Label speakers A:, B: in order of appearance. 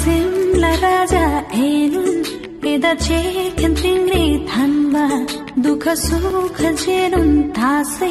A: सिमला राजा एनुन पिदा छे खंत्रिंग्री धन्वा दुख सुख जेनुन थासे